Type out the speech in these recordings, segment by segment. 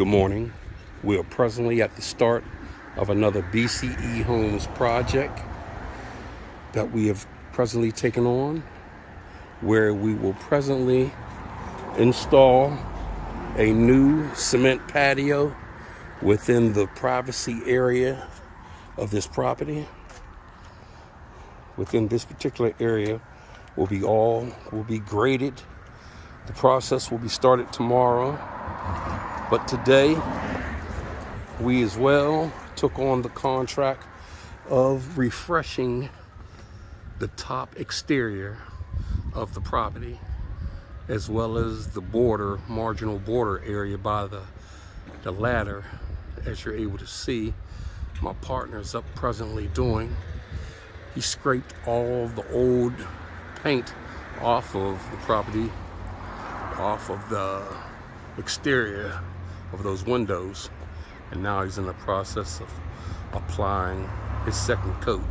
Good morning. We are presently at the start of another BCE Homes project that we have presently taken on, where we will presently install a new cement patio within the privacy area of this property. Within this particular area will be all will be graded. The process will be started tomorrow. But today we as well took on the contract of refreshing the top exterior of the property as well as the border marginal border area by the the ladder as you're able to see my partner's up presently doing. He scraped all the old paint off of the property off of the exterior of those windows and now he's in the process of applying his second coat.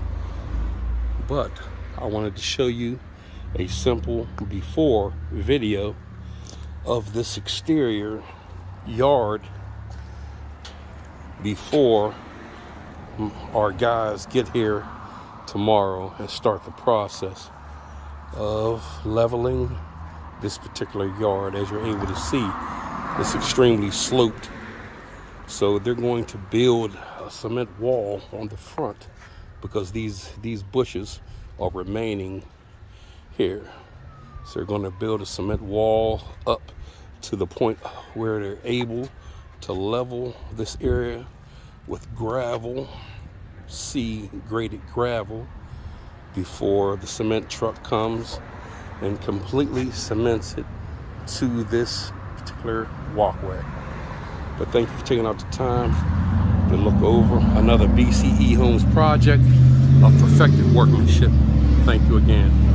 But I wanted to show you a simple before video of this exterior yard before our guys get here tomorrow and start the process of leveling this particular yard as you're able to see it's extremely sloped so they're going to build a cement wall on the front because these these bushes are remaining here. So they're going to build a cement wall up to the point where they're able to level this area with gravel, C graded gravel before the cement truck comes and completely cements it to this particular walkway. But thank you for taking out the time to look over another BCE Homes project of perfected workmanship. Thank you again.